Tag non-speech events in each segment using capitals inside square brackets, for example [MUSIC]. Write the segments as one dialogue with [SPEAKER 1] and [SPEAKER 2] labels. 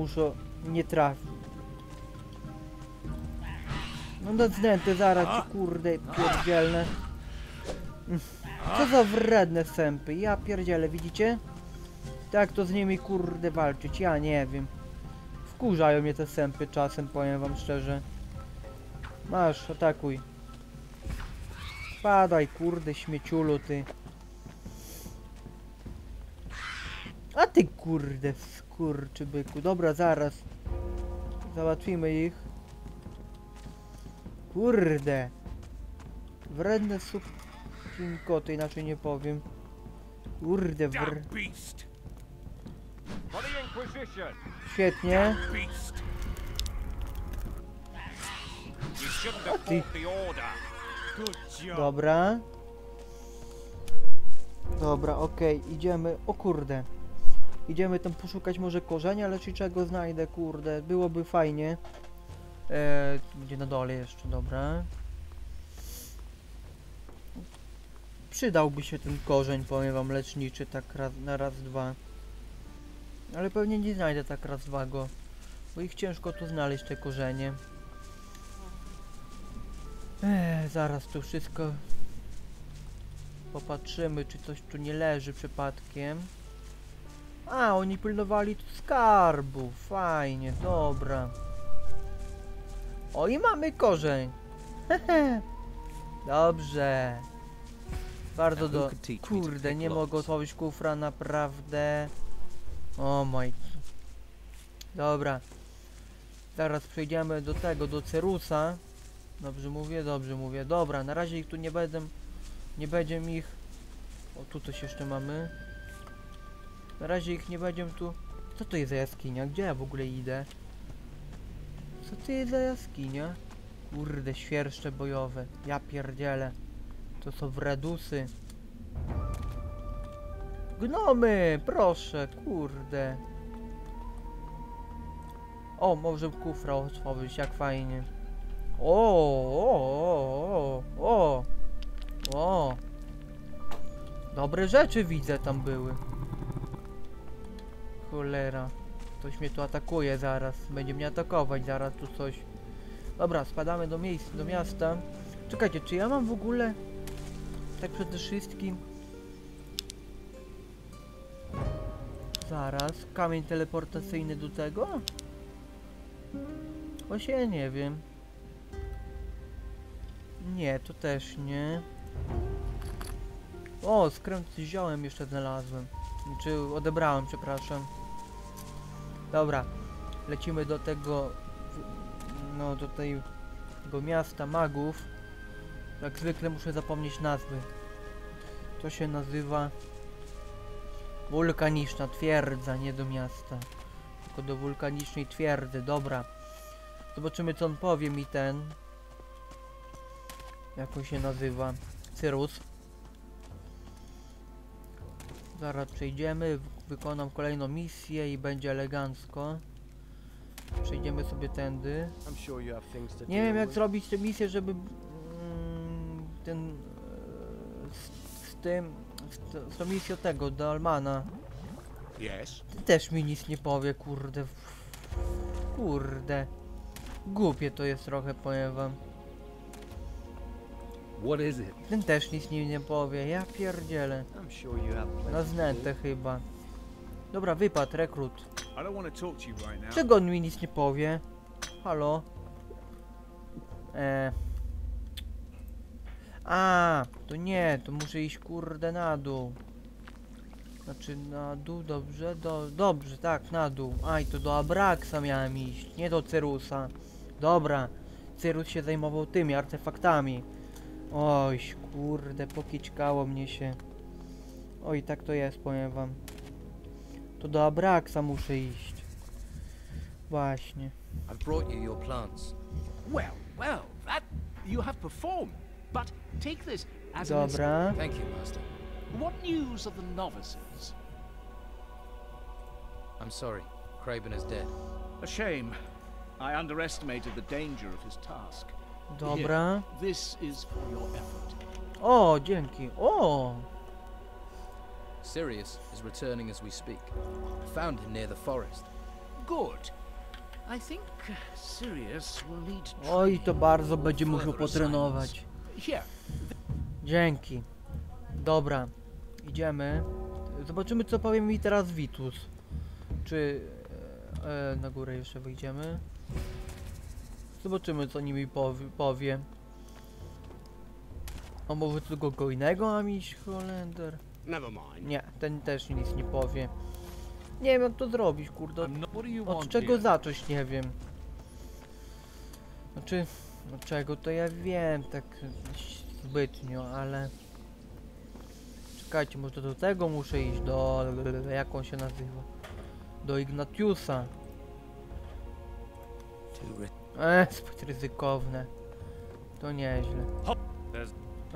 [SPEAKER 1] muszę nie trafić. No na znęty zaraz kurde pierdzielne. Co za wredne sępy, ja pierdzielę, widzicie? Tak to z nimi kurde walczyć, ja nie wiem. Wkurzają mnie te sępy czasem, powiem wam szczerze. Masz, atakuj. Padaj kurde śmieciulu ty. A ty kurde skurczybyku. Dobra, zaraz. Załatwimy ich. Kurde. Wredne sukinkoty, inaczej nie powiem. Kurde, wr... Świetnie. Ty-. Dobra. Dobra, okej, idziemy. O kurde. Idziemy tam poszukać może korzenia leczniczego znajdę, kurde. Byłoby fajnie. Eee, gdzie na dole jeszcze, dobra. Przydałby się ten korzeń, powiem wam, leczniczy, tak raz, na raz, dwa. Ale pewnie nie znajdę tak raz, dwa go. Bo ich ciężko tu znaleźć, te korzenie. Eee, zaraz tu wszystko popatrzymy, czy coś tu nie leży przypadkiem. A, oni pilnowali tu skarbu. Fajnie, dobra. O, i mamy korzeń. Hehe. [LAUGHS] Dobrze. Bardzo do... Kurde, nie mogę otworzyć kufra, naprawdę. O mój. Dobra. Zaraz przejdziemy do tego, do Cerusa. Dobrze mówię, dobrze mówię. Dobra, na razie ich tu nie będę... Nie będzie ich... O, tu coś jeszcze mamy. Na razie ich nie będzie tu... Co to jest za jaskinia? Gdzie ja w ogóle idę? Co to jest za jaskinia? Kurde, świerszcze bojowe. Ja pierdzielę. To są wredusy. Gnomy! Proszę, kurde. O, może kufra otworzyć, jak fajnie. O, o, o, o, o. Dobre rzeczy widzę tam były. Cholera. Ktoś mnie tu atakuje zaraz. Będzie mnie atakować zaraz tu coś. Dobra, spadamy do miejsca, do miasta. Czekajcie, czy ja mam w ogóle... Tak przede wszystkim... Zaraz, kamień teleportacyjny do tego? Właśnie ja nie wiem. Nie, to też nie. O, skręt z ziołem jeszcze znalazłem. Czy odebrałem, przepraszam. Dobra, lecimy do tego, no do tego miasta magów. Jak zwykle muszę zapomnieć nazwy. To się nazywa wulkaniczna twierdza, nie do miasta. Tylko do wulkanicznej twierdzy, dobra. Zobaczymy co on powie mi ten. Jak on się nazywa? Cyrus. Zaraz przejdziemy, wykonam kolejną misję i będzie elegancko. Przejdziemy sobie tędy. Nie wiem jak zrobić tę misję, żeby mm, ten e, z, z tym z, z tą misją tego do Almana.
[SPEAKER 2] Yes?
[SPEAKER 1] Ty też mi nic nie powie, kurde. Kurde. Głupie to jest trochę, powiem wam.
[SPEAKER 3] What is it?
[SPEAKER 1] Ten też nic mi nie powie, ja pierdzielę. Na znętę chyba. Dobra, wypad, rekrut. Czego on mi nic nie powie? Halo? E. A, to nie, to muszę iść kurde na dół. Znaczy na dół, dobrze? Do, dobrze, tak, na dół. Aj, to do Abraxa miałem iść, nie do Cerusa. Dobra, Cerus się zajmował tymi artefaktami. Oj, kurde, pokićkało mnie się. Oj, tak to jest, powiem wam. To do Abraxa muszę iść. Właśnie.
[SPEAKER 4] I've brought you your plants.
[SPEAKER 5] Well, well, that you have performed. But take this as
[SPEAKER 1] Dobra.
[SPEAKER 4] Thank you, Master.
[SPEAKER 5] What news of the novices?
[SPEAKER 4] I'm sorry. Craven is dead.
[SPEAKER 5] A shame. I underestimated the danger of his task.
[SPEAKER 1] Dobra.
[SPEAKER 5] This is for your effort.
[SPEAKER 1] O, dzięki. O!
[SPEAKER 4] Sirius is returning as we speak. I found him near the forest.
[SPEAKER 5] Good. I think Sirius will need
[SPEAKER 1] Oj, to bardzo będzie musiał potrenować. Dzięki. Dobra, idziemy. Zobaczymy co powie mi teraz Vitus. Czy e, e, na górę jeszcze wyjdziemy? Zobaczymy co nimi powie. powie. A może co kogo innego mam iść, Holender? Nie, ten też nic nie powie. Nie wiem jak to zrobić, kurde. Od, od czego zacząć, nie wiem. Znaczy, od czego to ja wiem, tak zbytnio, ale... Czekajcie, może do tego muszę iść, do... jak on się nazywa? Do Ignatiusa. Eee, zbyt ryzykowne. To nieźle.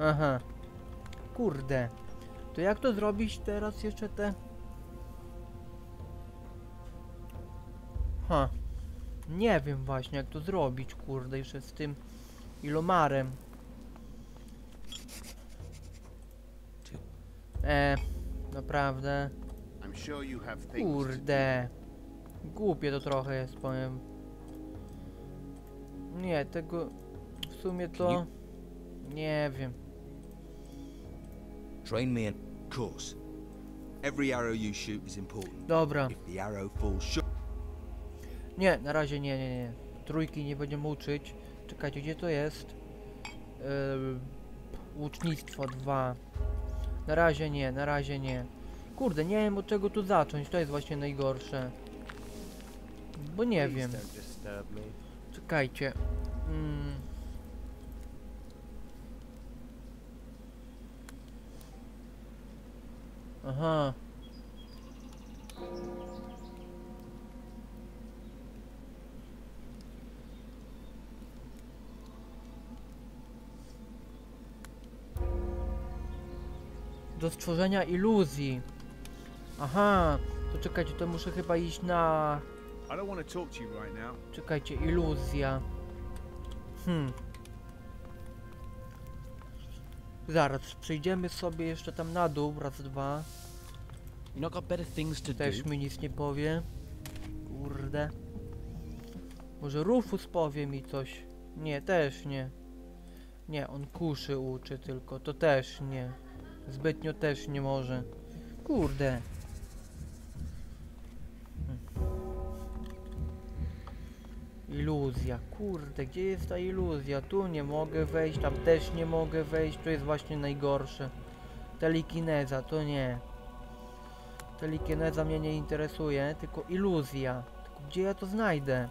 [SPEAKER 1] Aha. Kurde. To jak to zrobić teraz jeszcze te... Ha. Nie wiem właśnie jak to zrobić, kurde, jeszcze z tym ilomarem. E, naprawdę. Kurde. Głupie to trochę jest, powiem. Nie, tego... W sumie to... Nie wiem.
[SPEAKER 4] Train me in.
[SPEAKER 6] Of course. Every arrow you shoot is important.
[SPEAKER 1] Dobra.
[SPEAKER 6] If the arrow falls short,
[SPEAKER 1] Nie, na razie nie, nie, nie. Trójki nie będziemy uczyć. Czekajcie, gdzie to jest? Yy, łucznictwo 2. Na razie nie, na razie nie. Kurde, nie wiem od czego tu zacząć, to jest właśnie najgorsze. Bo nie wiem. Czekajcie. Mm. Aha. Do stworzenia iluzji. Aha. To czekajcie, to muszę chyba iść na. Czekajcie, iluzja. Hmm. Zaraz, przejdziemy sobie jeszcze tam na dół, raz, dwa. Też mi nic nie powie. Kurde. Może Rufus powie mi coś. Nie, też nie. Nie, on kuszy uczy tylko, to też nie. Zbytnio też nie może. Kurde. Iluzja, kurde, gdzie jest ta iluzja? Tu nie mogę wejść, tam też nie mogę wejść, to jest właśnie najgorsze. Telekineza, to nie. Telekineza mnie nie interesuje, tylko iluzja. Tylko gdzie ja to znajdę?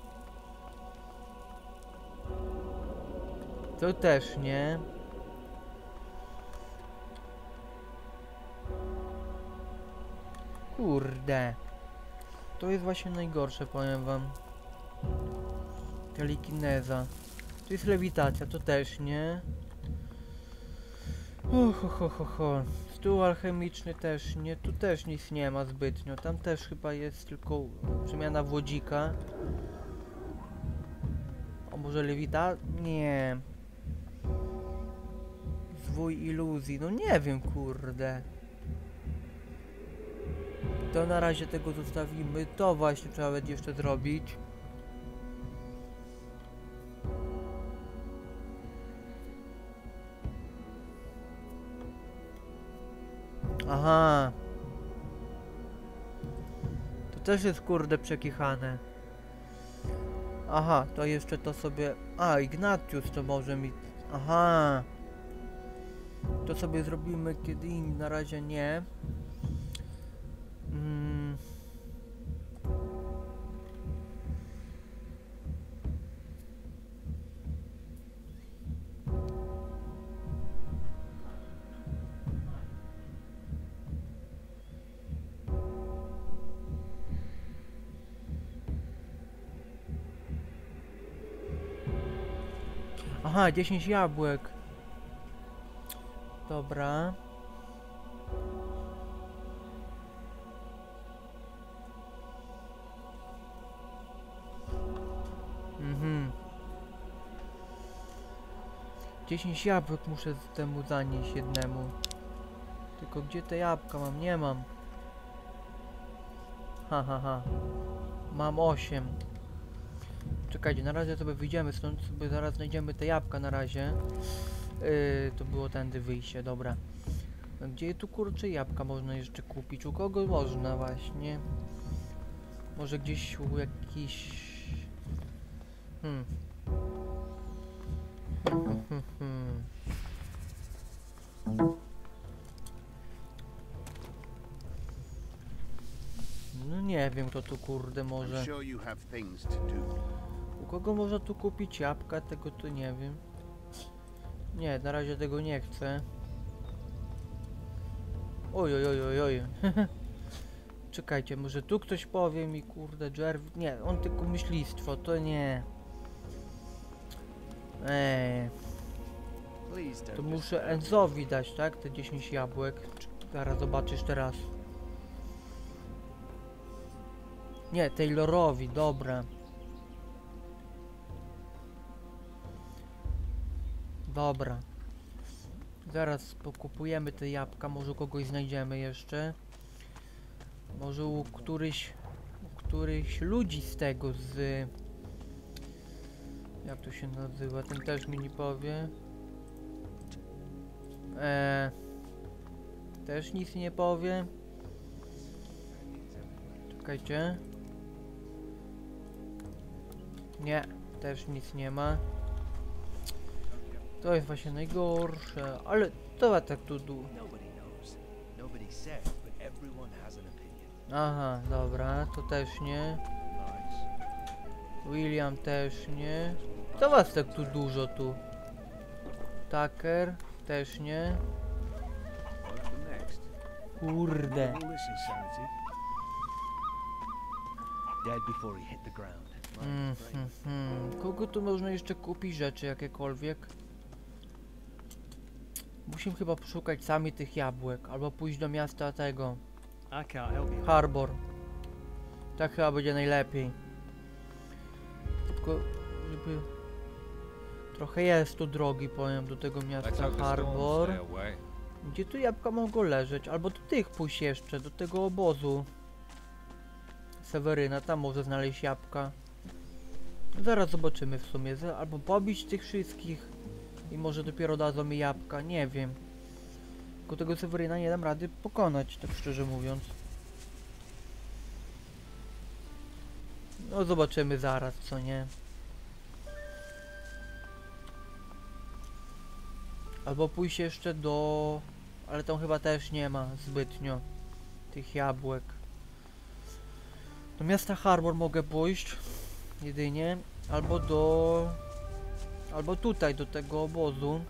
[SPEAKER 1] To też nie. Kurde. To jest właśnie najgorsze, powiem wam. Telekineza. To jest lewitacja, to też nie. Uch, ho, ho, ho, ho. Stół alchemiczny też nie, tu też nic nie ma zbytnio. Tam też chyba jest tylko przemiana wodzika. O może lewita? Nie. Zwój iluzji, no nie wiem kurde. To na razie tego zostawimy. To właśnie trzeba będzie jeszcze zrobić. Też jest kurde przekichane. Aha, to jeszcze to sobie... A, Ignatius to może mi... Aha. To sobie zrobimy kiedy indziej, na razie nie. Aha, 10 jabłek. Dobra. Mhm. 10 jabłek muszę temu zanieść jednemu. Tylko gdzie te jabłka mam? Nie mam. Ha ha ha. mam 8. Czekajcie, na razie sobie wyjdziemy stąd, sobie zaraz znajdziemy te jabłka na razie. Yy, to było tędy wyjście, dobra. Gdzie tu kurczę jabłka można jeszcze kupić? U kogo można właśnie? Może gdzieś u jakiś... Hmm. Hmm, hmm, hmm. No nie wiem kto tu kurde może. Kogo można tu kupić jabłka? Tego tu nie wiem. Nie, na razie tego nie chcę. Oj, oj, oj, oj, oj. [LAUGHS] Czekajcie, może tu ktoś powie mi, kurde, Jerv... Nie, on tylko myślistwo, to nie. Eee, to muszę. Enzowi dać, tak? Te 10 jabłek. Zaraz zobaczysz teraz. Nie, Taylorowi, dobra. Dobra. Zaraz pokupujemy te jabłka, może kogoś znajdziemy jeszcze. Może u któryś, u któryś ludzi z tego, z... Jak to się nazywa? Ten też mi nie powie. Eee, też nic nie powie. Czekajcie. Nie, też nic nie ma. To jest właśnie najgorsze, ale to tak tu
[SPEAKER 3] opinion.
[SPEAKER 1] Aha, dobra, to też nie. William też nie. Co was tak tu dużo tu? Tucker też nie. Kurde. Mm, hmm, hmm. Kogo tu można jeszcze kupić rzeczy jakiekolwiek? Musimy chyba poszukać sami tych jabłek, albo pójść do miasta tego. Harbor. Tak chyba będzie najlepiej. Tylko, żeby... Trochę jest tu drogi, powiem, do tego miasta Harbor. Gdzie tu jabłka mogą leżeć? Albo do tych pójść jeszcze, do tego obozu. Seweryna, tam może znaleźć jabłka. Zaraz zobaczymy w sumie. Albo pobić tych wszystkich i może dopiero dadzą mi jabłka, nie wiem. Tylko tego Seweryna nie dam rady pokonać, tak szczerze mówiąc. No zobaczymy zaraz, co nie. Albo pójść jeszcze do... Ale tam chyba też nie ma zbytnio tych jabłek. Do miasta Harbor mogę pójść jedynie. Albo do... Albo tutaj, do tego obozu.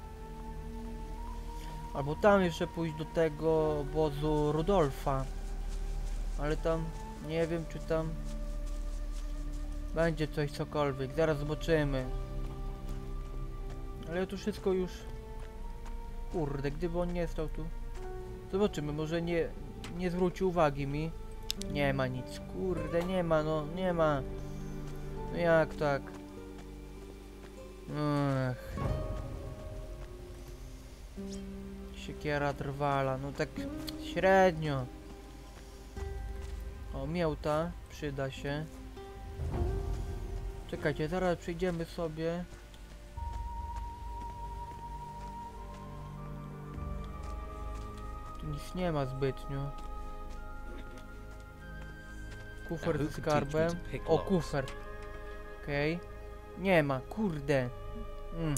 [SPEAKER 1] Albo tam jeszcze pójść do tego obozu Rudolfa. Ale tam nie wiem czy tam będzie coś cokolwiek. Zaraz zobaczymy. Ale to wszystko już Kurde, gdyby on nie stał tu. Zobaczymy, może nie, nie zwróci uwagi mi. Nie ma nic, kurde, nie ma, no, nie ma. No jak tak? Ech. Siekiera trwala, no tak średnio. O, mięta, przyda się. Czekajcie, zaraz przejdziemy sobie. Tu nic nie ma zbytnio. Kufer ze skarbem. O, kufer. Okej. Nie ma, kurde. Mm.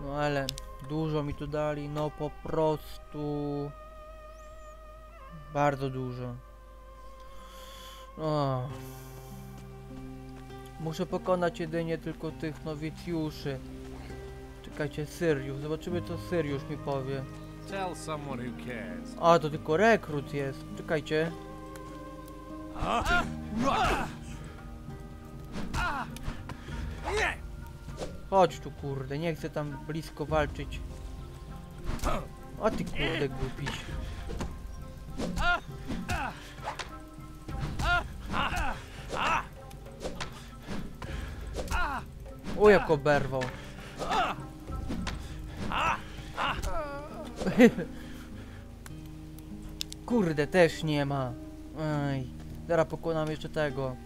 [SPEAKER 1] No ale dużo mi tu dali, no po prostu. Bardzo dużo. O. Muszę pokonać jedynie tylko tych nowicjuszy. Czekajcie, Syriusz. Zobaczymy co Syriusz mi powie.
[SPEAKER 5] Tell someone who cares.
[SPEAKER 1] A, to tylko rekrut jest. Czekajcie. Chodź tu, kurde, nie chcę tam blisko walczyć. O ty kurde głupiś. O jak oberwał. Kurde, też nie ma. Ej, zaraz pokonam jeszcze tego.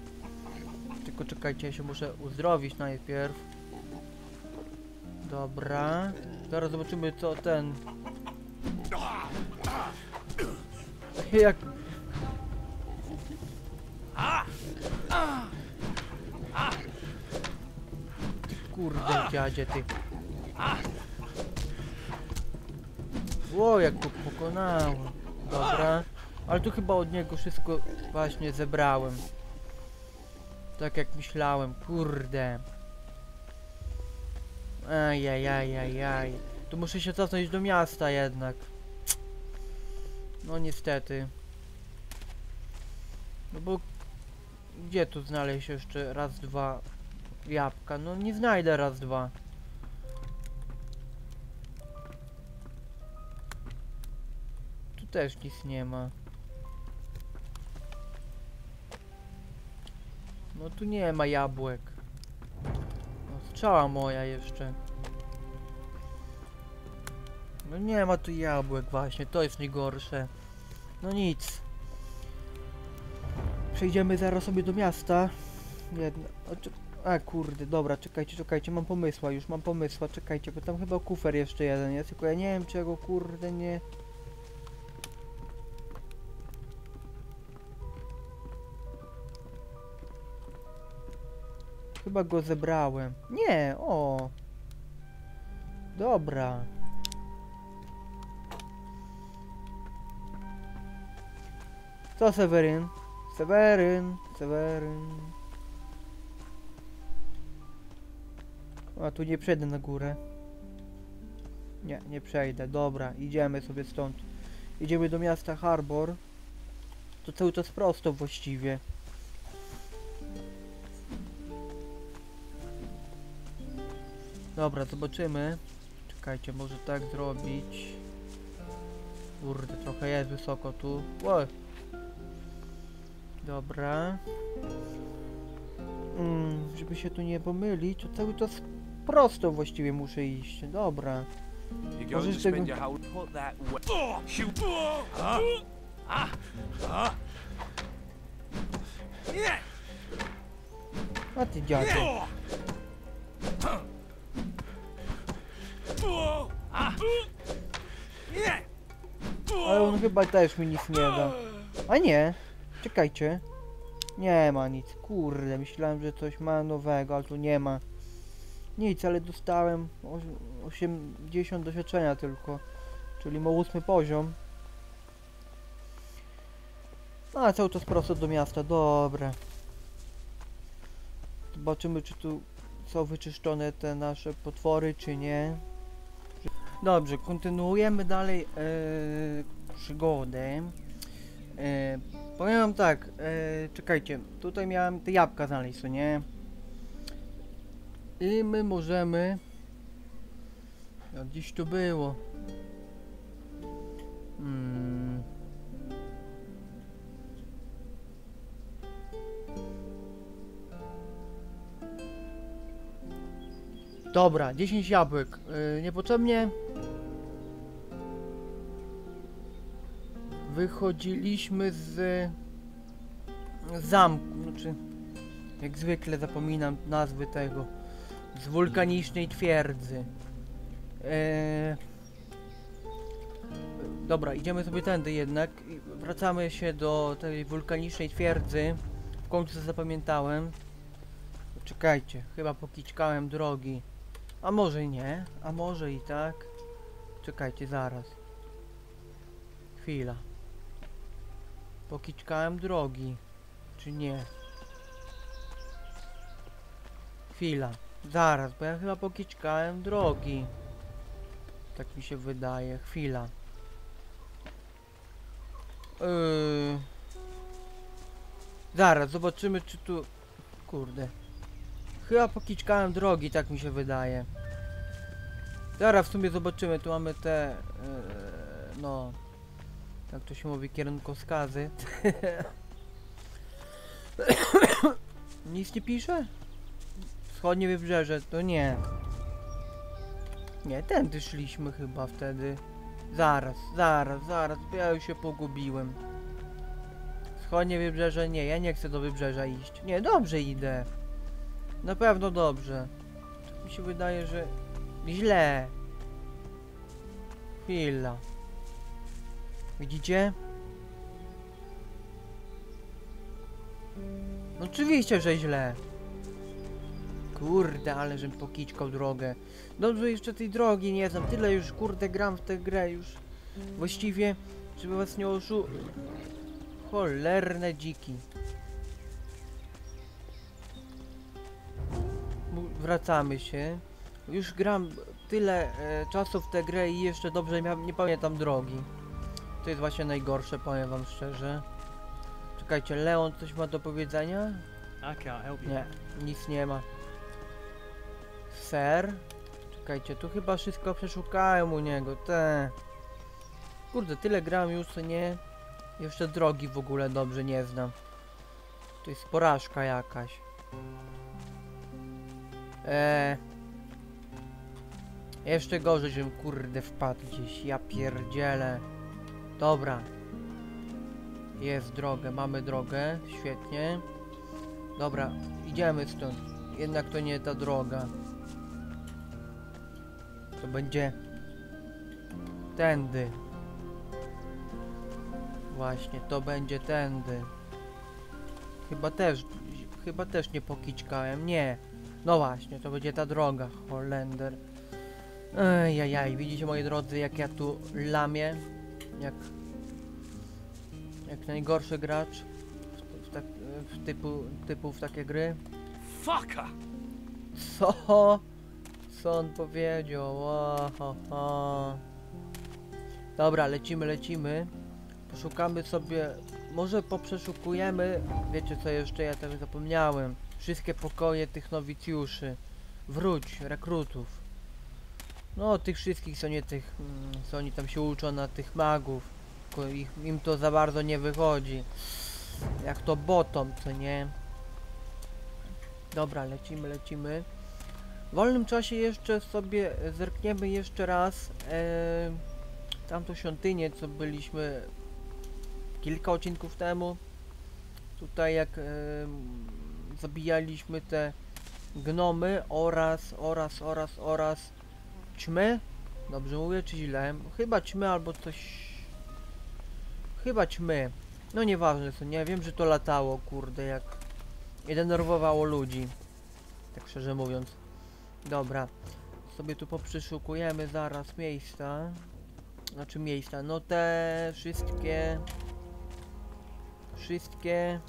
[SPEAKER 1] Tylko czekajcie, ja się muszę uzdrowić najpierw. Dobra. Zaraz zobaczymy co ten... Jak... Kurde dziadzie ty. Ło, jak go pokonałem. Dobra. Ale tu chyba od niego wszystko właśnie zebrałem. Tak jak myślałem, kurde. Ajajajajaj. Tu muszę się cofnąć do miasta jednak. No niestety. No bo... Gdzie tu znaleźć jeszcze raz, dwa jabłka? No nie znajdę raz, dwa. Tu też nic nie ma. No tu nie ma jabłek. Strzała moja jeszcze. No nie ma tu jabłek właśnie, to jest najgorsze. No nic. Przejdziemy zaraz sobie do miasta. Jedna. A kurde, dobra, czekajcie, czekajcie, mam pomysła, już mam pomysła, czekajcie, bo tam chyba kufer jeszcze jeden jest, tylko ja nie wiem czego kurde nie... Chyba go zebrałem. Nie, o. Dobra. Co Seweryn? Seweryn, Seweryn. A tu nie przejdę na górę. Nie, nie przejdę. Dobra, idziemy sobie stąd. Idziemy do miasta Harbor. To cały czas prosto właściwie. Dobra, zobaczymy. Czekajcie, może tak zrobić. Kurde, trochę jest wysoko tu. Ło. Dobra. Mm, żeby się tu nie pomylić, to cały czas prosto właściwie muszę iść. Dobra.
[SPEAKER 2] You
[SPEAKER 1] Może
[SPEAKER 2] going to
[SPEAKER 1] z tego-. A ty dziadzie. Ale on chyba też mi nic nie da. A nie. Czekajcie. Nie ma nic. Kurde, myślałem, że coś ma nowego, ale tu nie ma. Nic, ale dostałem oś- 80 doświadczenia tylko. Czyli ma ósmy poziom. A, cały czas prosto do miasta, dobra. Zobaczymy, czy tu są wyczyszczone te nasze potwory, czy nie. Dobrze, kontynuujemy dalej e, przygodę. E, powiem wam tak, e, czekajcie, tutaj miałem te jabłka znaleźć, nie? I my możemy... A gdzieś to było. Hmm. Dobra, 10 jabłek. Yy, niepotrzebnie wychodziliśmy z zamku, znaczy jak zwykle zapominam nazwy tego z wulkanicznej twierdzy. Eee, dobra, idziemy sobie tędy jednak. Wracamy się do tej wulkanicznej twierdzy. W końcu zapamiętałem. Czekajcie, chyba pokiczkałem drogi. A może nie, a może i tak. Czekajcie, zaraz. Chwila. Pokiczkałem drogi. Czy nie? Chwila. Zaraz, bo ja chyba pokiczkałem drogi. Tak mi się wydaje. Chwila. Yy... Zaraz, zobaczymy czy tu... Kurde. Chyba pokiczkałem drogi, tak mi się wydaje. Zaraz w sumie zobaczymy, tu mamy te... Yy, no... Jak to się mówi, kierunkowskazy. [COUGHS] Nic nie pisze? Wschodnie wybrzeże, to nie. Nie, tędy szliśmy chyba wtedy. Zaraz, zaraz, zaraz, ja już się pogubiłem. Wschodnie wybrzeże, nie, ja nie chcę do wybrzeża iść. Nie, dobrze idę. Na pewno dobrze. Mi się wydaje, że źle. Chwila. Widzicie? No oczywiście, że źle. Kurde, ale żem pokiczkał drogę. Dobrze jeszcze tej drogi nie znam. Tyle już kurde gram w tę grę już. Właściwie, żeby was nie oszu... Cholerne dziki. Wracamy się. Już gram tyle e, czasu w tę grę i jeszcze dobrze nie pamiętam drogi. To jest właśnie najgorsze, powiem wam szczerze. Czekajcie, Leon coś ma do powiedzenia? Nie, nic nie ma. Ser? Czekajcie, tu chyba wszystko przeszukałem u niego, te. Kurde, tyle gram już, co nie. Jeszcze drogi w ogóle dobrze nie znam. To jest porażka jakaś. Eee. Jeszcze gorzej, żebym kurde wpadł gdzieś, ja pierdzielę. Dobra. Jest drogę, mamy drogę, świetnie. Dobra, idziemy stąd. Jednak to nie ta droga. To będzie tędy. Właśnie, to będzie tędy. Chyba też, chyba też nie pokiczkałem. Nie. No właśnie, to będzie ta droga, Holender. Ejajaj, widzicie moi drodzy, jak ja tu lamię? Jak, jak najgorszy gracz w, w, tak, w typu, typu w takie gry.
[SPEAKER 2] Fucker!
[SPEAKER 1] Co? Co on powiedział? Ohoho. Dobra, lecimy, lecimy. Poszukamy sobie. Może poprzeszukujemy. Wiecie co jeszcze ja też zapomniałem. Wszystkie pokoje tych nowicjuszy. Wróć, rekrutów. No, tych wszystkich, co nie tych. mm, Co oni tam się uczą na tych magów. Ich, im to za bardzo nie wychodzi. Jak to botom, co nie? Dobra, lecimy, lecimy. W wolnym czasie jeszcze sobie zerkniemy jeszcze raz e, tamtą świątynię, co byliśmy kilka odcinków temu. Tutaj jak e, zabijaliśmy te gnomy oraz, oraz, oraz, oraz ćmy. Dobrze mówię, czy źle? Chyba ćmy albo coś... Chyba ćmy. No nieważne co, nie wiem, że to latało, kurde, jak... I denerwowało ludzi. Tak szczerze mówiąc. Dobra. Sobie tu poprzeszukujemy zaraz miejsca. Znaczy miejsca, no te wszystkie... Wszystkie...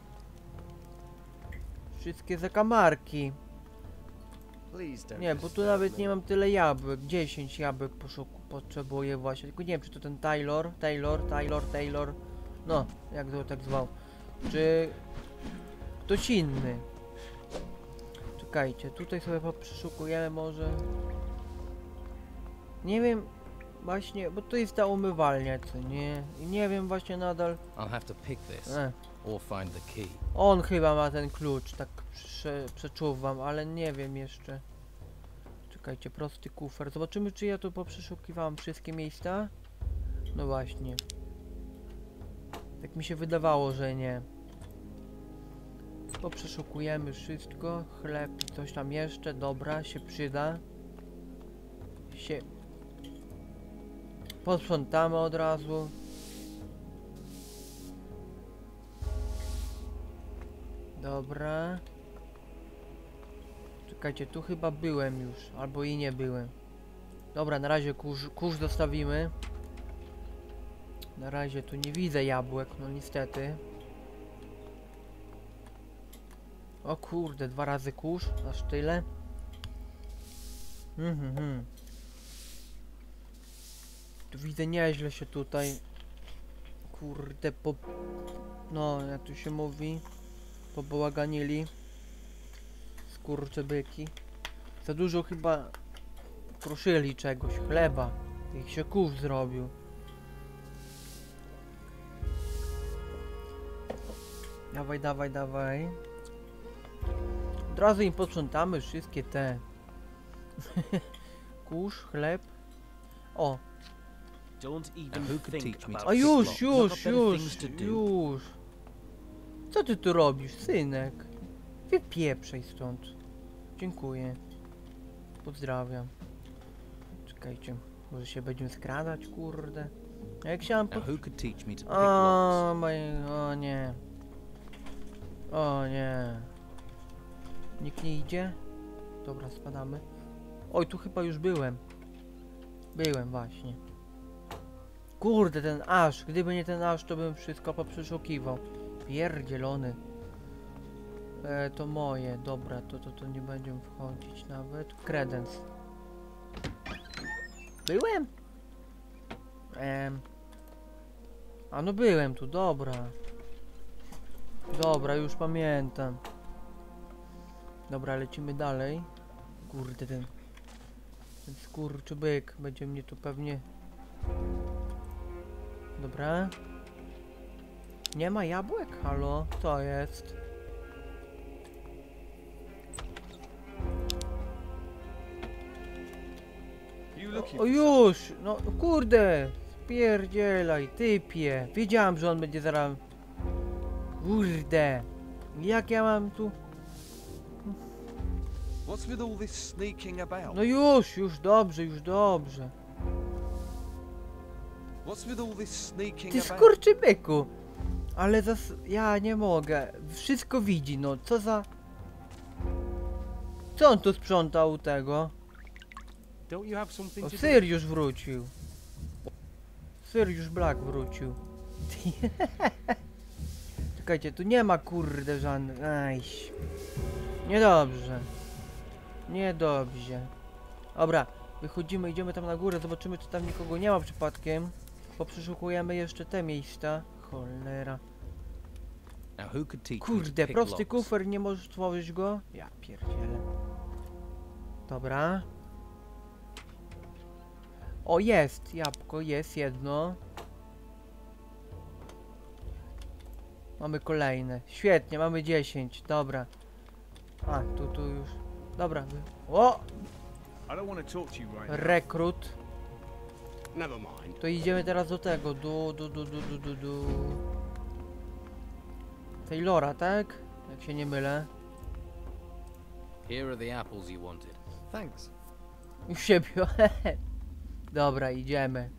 [SPEAKER 1] Wszystkie zakamarki. Nie, bo tu nawet nie mam tyle jabłek. 10 jabłek poszuku potrzebuję właśnie. Tylko nie wiem, czy to ten Taylor, Taylor, Taylor, Taylor. No, jak to tak zwał. Czy ktoś inny. Czekajcie, tutaj sobie przeszukujemy może. Nie wiem właśnie, bo to jest ta umywalnia, co nie? I nie wiem właśnie nadal.
[SPEAKER 4] I'll have to pick this
[SPEAKER 1] E, on chyba ma ten klucz, tak prze, przeczuwam, ale nie wiem jeszcze. Czekajcie, prosty kufer. Zobaczymy, czy ja tu poprzeszukiwałem wszystkie miejsca. No właśnie. Tak mi się wydawało, że nie. Poprzeszukujemy wszystko. Chleb i coś tam jeszcze. Dobra, się przyda. Się... Posprzątamy od razu. Dobra. Czekajcie, tu chyba byłem już, albo i nie byłem. Dobra, na razie kurz, kurz zostawimy. Na razie tu nie widzę jabłek, no niestety. O kurde, dwa razy kurz, aż tyle. Mhm, mhm. Tu widzę nieźle się tutaj. Kurde, po... No, jak tu się mówi pobałaganili skurcze byki. Za dużo chyba kruszyli czegoś, chleba. Ich się kurz zrobił. Dawaj, dawaj, dawaj. Od razu im posprzątamy wszystkie te. [LAUGHS] Kurz, chleb. O,
[SPEAKER 2] Don't even
[SPEAKER 4] And who could
[SPEAKER 2] think
[SPEAKER 4] teach me to
[SPEAKER 2] about
[SPEAKER 1] a już, już, już, już co ty tu robisz, synek? Wypieprzaj stąd. Dziękuję. Pozdrawiam. Czekajcie. Może się będziemy skradać, kurde. Jak chciałem po... O, moj... O nie. O nie. Nikt nie idzie? Dobra, spadamy. Oj, tu chyba już byłem. Byłem właśnie. Kurde, ten aż. Gdyby nie ten aż, to bym wszystko poprzeszukiwał. Pierdzielony. E, to moje. Dobra, to, to, to nie będziemy wchodzić nawet. Kredens. Byłem? Em. A no byłem tu, dobra. Dobra, już pamiętam. Dobra, lecimy dalej. Kurde, ten... Ten skurczy byk będzie mnie tu pewnie... Dobra. Nie ma jabłek? Halo? Co jest? O już! No kurde! Spierdzielaj, typie! Wiedziałem, że on będzie zaraz... Kurde! Jak ja mam tu...
[SPEAKER 6] What's with all this sneaking about?
[SPEAKER 1] No już, już dobrze, już dobrze.
[SPEAKER 6] What's with all this sneaking
[SPEAKER 1] Ty
[SPEAKER 6] about?
[SPEAKER 1] skurczybyku! Ale zas... ja nie mogę. Wszystko widzi, no co za... Co on tu sprzątał u tego? O,
[SPEAKER 2] do?
[SPEAKER 1] Sirius wrócił. Sirius Black wrócił. [LAUGHS] Czekajcie, tu nie ma kurde żadnych... Ajś. Niedobrze. Niedobrze. Dobra, wychodzimy, idziemy tam na górę, zobaczymy czy tam nikogo nie ma przypadkiem. Poprzeszukujemy jeszcze te miejsca. Cholera.
[SPEAKER 4] Now, who could teach me to
[SPEAKER 1] Kurde, prosty
[SPEAKER 4] locks?
[SPEAKER 1] kufer, nie możesz tworzyć go? Ja pierdzielę. Dobra. O, jest jabłko, jest jedno. Mamy kolejne. Świetnie, mamy 10, dobra. A, tu, tu już. Dobra. O,
[SPEAKER 2] I don't want to talk to you right now.
[SPEAKER 1] rekrut. To idziemy teraz do tego, do, do, do, do, do, do, do... Taylora, tak? Jak się nie mylę.
[SPEAKER 4] Here are the apples you wanted.
[SPEAKER 3] Thanks.
[SPEAKER 1] Już się biło. Dobra, idziemy.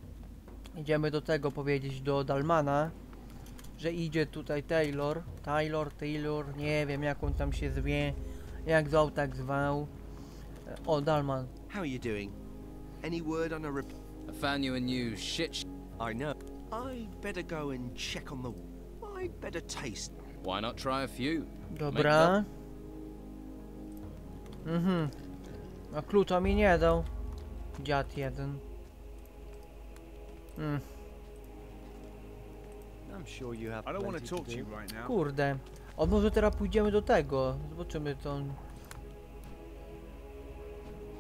[SPEAKER 1] Idziemy do tego powiedzieć do Dalmana, że idzie tutaj Taylor. Taylor, Taylor, nie wiem jak on tam się zwie. Jak zwał, tak zwał. E, O, Dalman.
[SPEAKER 3] How are you doing? Any word on a?
[SPEAKER 4] I found you a new shit. Sh-
[SPEAKER 3] I know. I better go and check on the. I better taste.
[SPEAKER 4] Why not try a few?
[SPEAKER 1] Dobra. Mhm. A klucza mi nie dał. Dziad jeden. Mm,
[SPEAKER 3] I'm sure you have.
[SPEAKER 2] I don't want
[SPEAKER 3] plenty
[SPEAKER 2] to talk
[SPEAKER 3] do.
[SPEAKER 2] to you right now.
[SPEAKER 1] kurde. O, może teraz pójdziemy do tego. Zobaczymy on...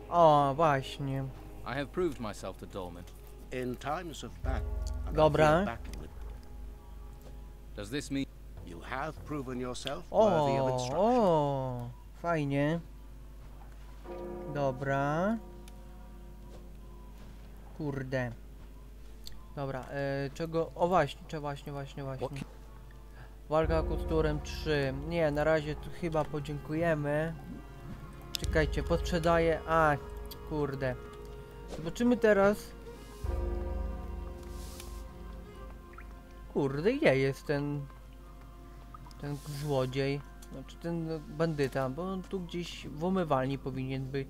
[SPEAKER 1] O, właśnie.
[SPEAKER 4] I have proved myself to Dolman.
[SPEAKER 7] In times of battle,
[SPEAKER 1] Dobra.
[SPEAKER 4] Does this mean
[SPEAKER 7] you have proven yourself
[SPEAKER 1] O,
[SPEAKER 7] worthy of instruction.
[SPEAKER 1] o, fajnie. Dobra. Kurde. Dobra, e, czego... O właśnie, cze, właśnie, właśnie, właśnie. Walka kosturem 3. Nie, na razie tu chyba podziękujemy. Czekajcie, posprzedaję... A, kurde. Zobaczymy teraz. Kurde, gdzie jest ten... Ten złodziej? Znaczy ten bandyta, bo on tu gdzieś w umywalni powinien być.